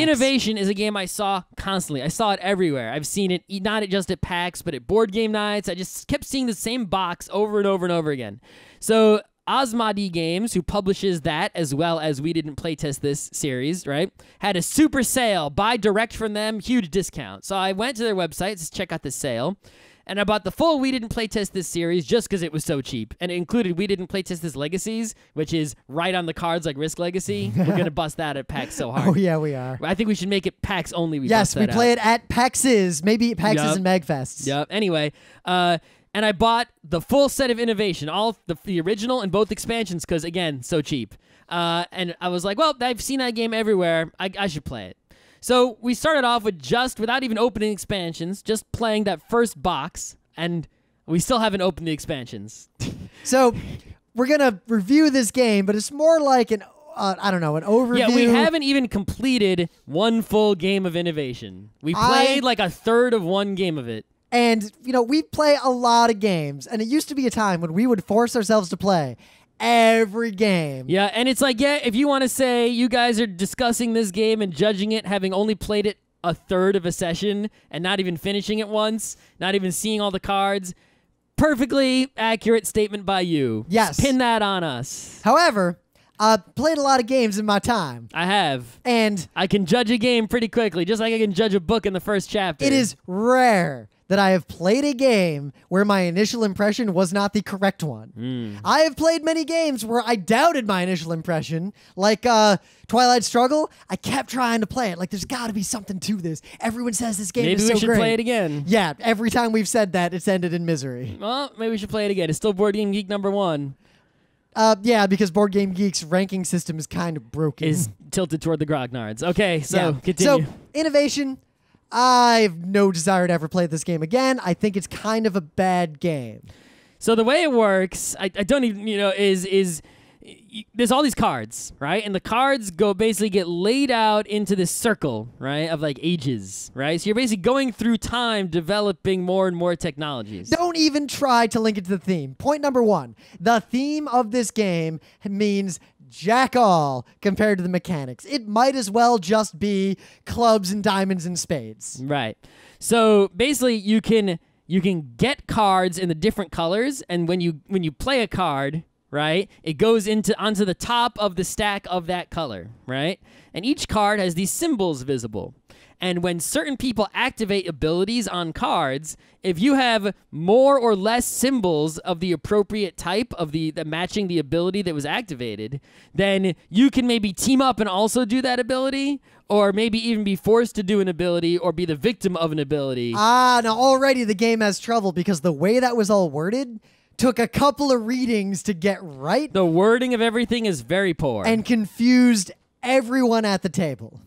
Innovation is a game I saw constantly. I saw it everywhere. I've seen it not just at PAX, but at board game nights. I just kept seeing the same box over and over and over again. So Asmadi Games, who publishes that as well as we didn't playtest this series, right, had a super sale. Buy direct from them, huge discount. So I went to their website to check out the sale. And I bought the full We Didn't Playtest This series just because it was so cheap. And it included We Didn't Playtest This Legacies, which is right on the cards like Risk Legacy. We're going to bust that at PAX so hard. Oh yeah, we are. I think we should make it PAX only. We Yes, we play out. it at PAX's, maybe PAX's Yup. and Magfests. Yep. Anyway, uh, and I bought the full set of innovation, all the, the original and both expansions, because again, so cheap. Uh, and I was like, well, I've seen that game everywhere. I, I should play it. So we started off with just without even opening expansions, just playing that first box, and we still haven't opened the expansions. So we're gonna review this game, but it's more like an uh, I don't know an overview. Yeah, we haven't even completed one full game of innovation. We I- played like a third of one game of it. And you know we play a lot of games, and it used to be a time when we would force ourselves to play every game. Yeah, and it's like, yeah, if you want to say you guys are discussing this game and judging it, having only played it a third of a session and not even finishing it once, not even seeing all the cards, perfectly accurate statement by you. Yes. Pin that on us. However, I played a lot of games in my time, I have. and I can judge a game pretty quickly, just like I can judge a book in the first chapter. it is rare that I have played a game where my initial impression was not the correct one. Hmm. I have played many games where I doubted my initial impression, like uh, Twilight Struggle. I kept trying to play it. Like, there's got to be something to this. Everyone says this game Maybe is so great. Maybe we should great. play it again. Yeah, every time we've said that, it's ended in misery. Well, maybe we should play it again. It's still Board Game Geek number one. Uh, yeah, because Board Game Geek's ranking system is kind of broken. Is tilted toward the Grognards. Okay, so yeah. continue. So innovation. I have no desire to ever play this game again. I think it's kind of a bad game. So the way it works, I, I don't even you know is is y- there's all these cards, right? And the cards go basically get laid out into this circle, right, of like ages, right? So you're basically going through time, developing more and more technologies. Don't even try to link it to the theme. Point number one the theme of this game means jack all compared to the mechanics. It might as well just be clubs and diamonds and spades. Right. So basically, you can you can get cards in the different colors, and when you when you play a card, right, it goes into onto the top of the stack of that color, right, and each card has these symbols visible. And when certain people activate abilities on cards, if you have more or less symbols of the appropriate type of the, the matching the ability that was activated, then you can maybe team up and also do that ability, or maybe even be forced to do an ability or be the victim of an ability. Ah, now already the game has trouble because the way that was all worded took a couple of readings to get right the wording of everything is very poor. and confused everyone at the table.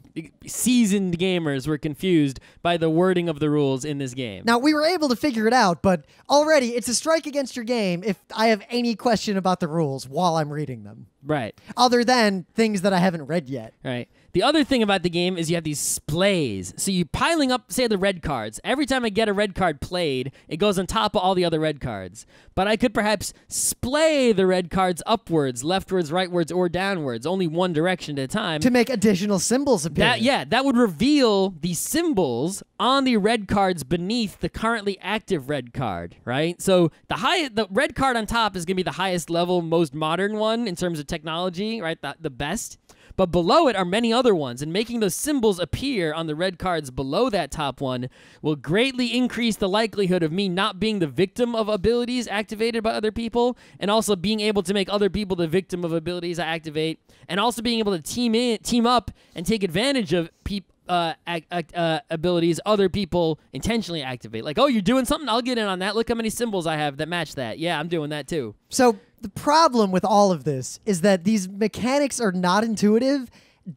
Seasoned gamers were confused by the wording of the rules in this game. Now, we were able to figure it out, but already it's a strike against your game if I have any question about the rules while I'm reading them, right. other than things that I haven't read yet. Right. The other thing about the game is you have these splays. So you're piling up, say, the red cards. Every time I get a red card played, it goes on top of all the other red cards. But I could perhaps splay the red cards upwards, leftwards, rightwards, or downwards, only one direction at a time. To make additional symbols appear. That yeah, that would reveal the symbols on the red cards beneath the currently active red card, right? So the high the red card on top is going to be the highest level, most modern one in terms of technology, right? The, the best. But below it are many other ones, and making those symbols appear on the red cards below that top one will greatly increase the likelihood of me not being the victim of abilities activated by other people, and also being able to make other people the victim of abilities I activate, and also being able to team in, team up, and take advantage of uh, ac- ac- uh, abilities other people intentionally activate. Like, oh, you're doing something? I'll get in on that. Look how many symbols I have that match that. Yeah, I'm doing that too. So the problem with all of this is that these mechanics are not intuitive,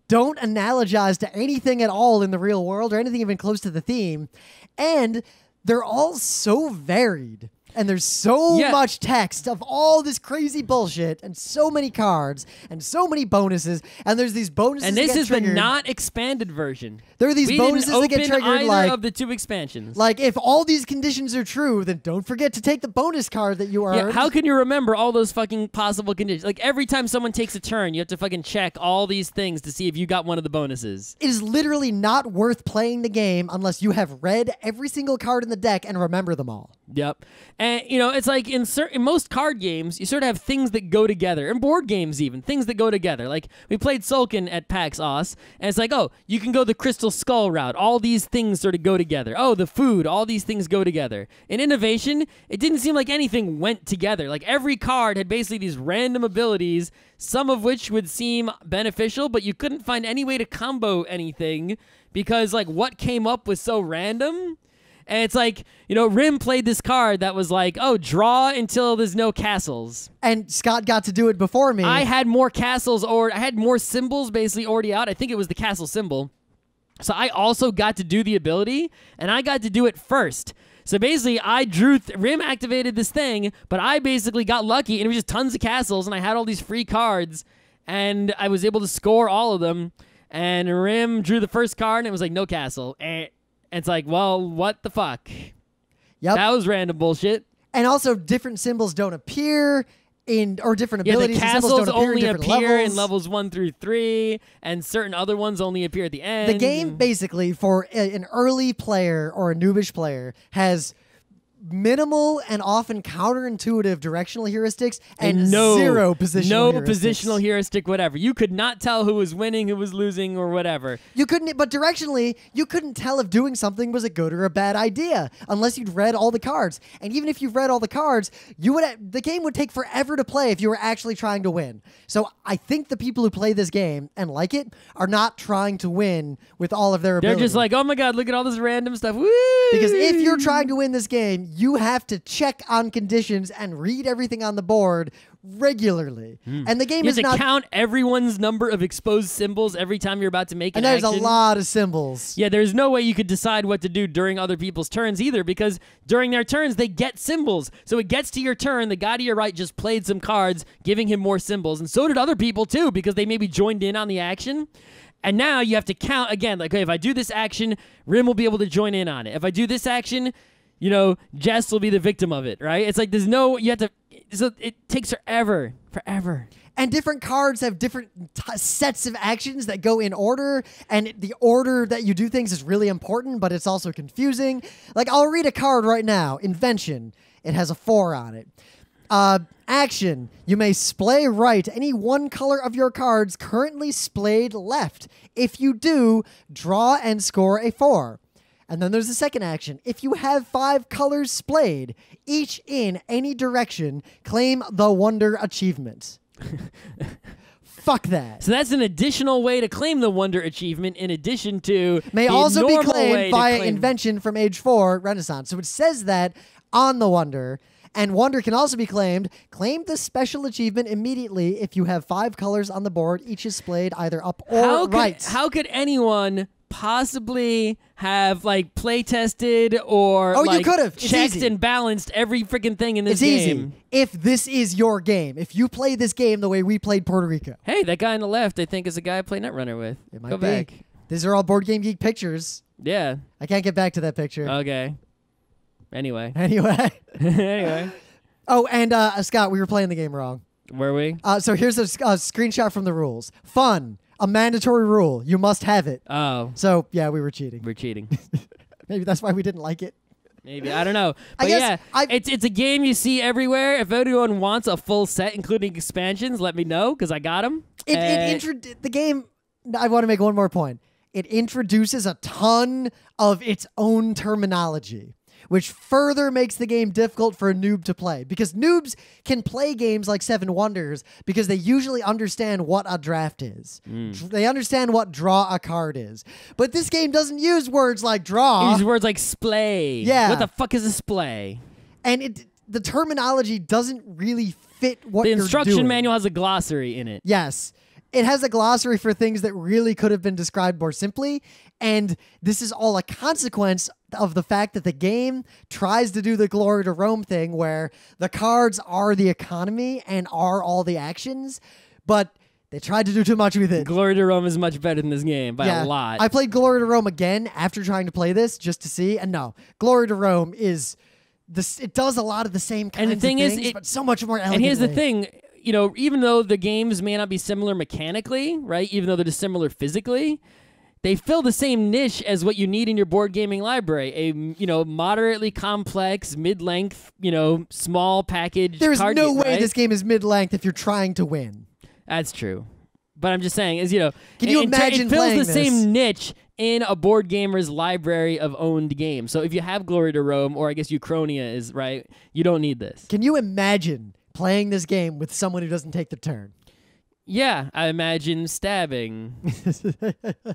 don't analogize to anything at all in the real world or anything even close to the theme, and they're all so varied. And there's so Yeah. much text of all this crazy bullshit, and so many cards, and so many bonuses, and there's these bonuses. And this is the not expanded version. There are these we bonuses that get triggered, like of the two expansions. like if all these conditions are true, then don't forget to take the bonus card that you yeah, how can you remember all those fucking possible conditions? Like every time someone takes a turn, you have to fucking check all these things to see if you got one of the bonuses. it is literally not worth playing the game unless you have read every single card in the deck and remember them all. Yep. And you know, it's like in certain in most card games, you sort of have things that go together. In board games even, things that go together. Like we played Tzolk'in at PAX Os, and it's like, oh, you can go the Crystal Skull route. All these things sort of go together. Oh, the food, all these things go together. In Innovation, it didn't seem like anything went together. Like every card had basically these random abilities, some of which would seem beneficial, but you couldn't find any way to combo anything because like what came up was so random. And it's like, you know, Rym played this card that was like, oh, draw until there's no castles. And Scott got to do it before me. I had more castles or I had more symbols basically already out. I think it was the castle symbol. So I also got to do the ability and I got to do it first. So basically, I drew, th- Rym activated this thing, but I basically got lucky and it was just tons of castles and I had all these free cards and I was able to score all of them. And Rym drew the first card and it was like, no castle. Eh. And it's like, well, what the fuck? yep. That was random bullshit. and also, different symbols don't appear in, or different abilities. Yeah, the castles don't appear only in appear levels. in levels one through three, and certain other ones only appear at the end. The game, basically, for a- an early player or a noobish player, has minimal and often counterintuitive directional heuristics and, no zero positional no heuristics. positional heuristic, whatever. You could not tell who was winning, who was losing, or whatever. You couldn't, but directionally, you couldn't tell if doing something was a good or a bad idea unless you'd read all the cards. And even if you've read all the cards, you would the game would take forever to play if you were actually trying to win. So I think the people who play this game and like it are not trying to win with all of their They're ability. just like, oh my god, look at all this random stuff. Woo! Because if you're trying to win this game, you have to check on conditions and read everything on the board regularly. Hmm. And the game you is not. count everyone's number of exposed symbols every time you're about to make an and there's action. a lot of symbols. Yeah, there's no way you could decide what to do during other people's turns either because during their turns they get symbols. So it gets to your turn, the guy to your right just played some cards, giving him more symbols, and so did other people too because they maybe joined in on the action. And now you have to count again, like, okay, if I do this action, Rym will be able to join in on it. If I do this action, you know, Jess will be the victim of it, right? It's like there's no, you have to, so it takes forever, forever. And different cards have different sets of actions that go in order, and the order that you do things is really important, but it's also confusing. Like, I'll read a card right now Invention. It has a four on it. Uh, action. You may splay right any one color of your cards currently splayed left. If you do, draw and score a four. And then there's the second action. If you have five colors splayed, each in any direction, claim the Wonder Achievement. Fuck that. So that's an additional way to claim the Wonder Achievement in addition to May the also be claimed via claim- invention from age four Renaissance. So it says that on the Wonder. And Wonder can also be claimed. Claim the special achievement immediately if you have five colors on the board. Each is splayed either up or how could, right. How could anyone possibly have like play tested or Oh, you could've. It's checked and balanced every freaking thing in this it's game? easy. If this is your game, if you play this game the way we played Puerto Rico, Hey, that guy on the left, I think, is a guy I play Netrunner with. it might Go be. back. These are all Board Game Geek pictures. Yeah. I can't get back to that picture. Okay. Anyway. anyway. anyway. Oh, and uh, Scott, we were playing the game wrong. Were we? Uh, so here's a screenshot from the rules. Fun, a mandatory rule. You must have it. Oh, So yeah, we were cheating. we're cheating. Maybe that's why we didn't like it. Maybe I don't know, I but guess yeah, I- it's it's a game you see everywhere. If anyone wants a full set, including expansions, let me know because I got them. It, it eh. intro- the game. I want to make one more point. It introduces a ton of its own terminology, which further makes the game difficult for a noob to play. Because noobs can play games like Seven Wonders because they usually understand what a draft is. Dr- They understand what draw a card is. But this game doesn't use words like draw. use words like splay. Yeah. What the fuck is a splay? and it the terminology doesn't really fit what The instruction manual has a glossary in it. Yes. It has a glossary for things that really could have been described more simply. And this is all a consequence of the fact that the game tries to do the glory to Rome thing where the cards are the economy and are all the actions, but they tried to do too much with it. Glory to Rome is much better than this game by a lot. I played Glory to Rome again after trying to play this just to see, and no, Glory to Rome is this. It does a lot of the same kinds And the thing of is, things, it- but so much more and here's the thing, you know, even though the games may not be similar mechanically, right? Even though they're dissimilar physically, they fill the same niche as what you need in your board gaming library. A you know moderately complex, mid-length, you know, small package. There's no game, way right? this game is mid-length if you're trying to win. That's true. But I'm just saying, is you know, Can you it, it imagine it fills the this? same niche in a board gamer's library of owned games. So if you have Glory to Rome, or I guess Uchronia is right, you don't need this. Can you imagine playing this game with someone who doesn't take the turn? Yeah, I imagine stabbing.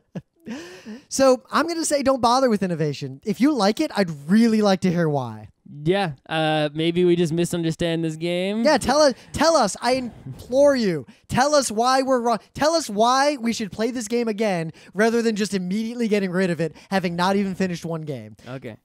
So I'm gonna say don't bother with innovation. If you like it, I'd really like to hear why. yeah, uh, maybe we just misunderstand this game. Yeah, tell us. Tell us. I implore you. Tell us why we're wrong. Tell us why we should play this game again rather than just immediately getting rid of it, having not even finished one game. Okay.